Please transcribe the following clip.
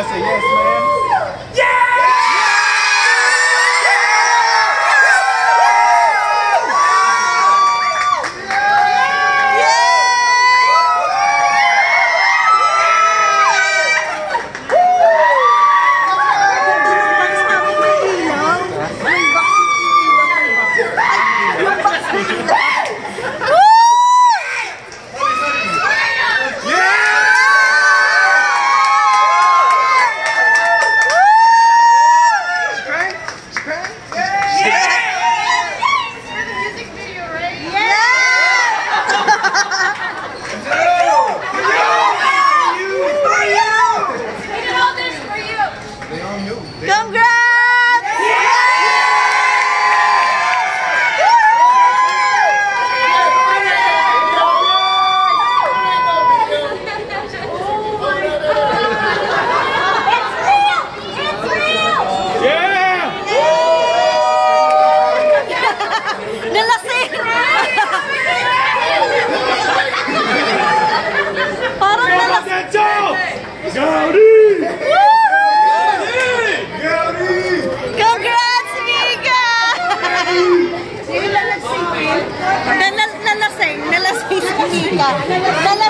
I said, yes, man. Come, girl. Manila.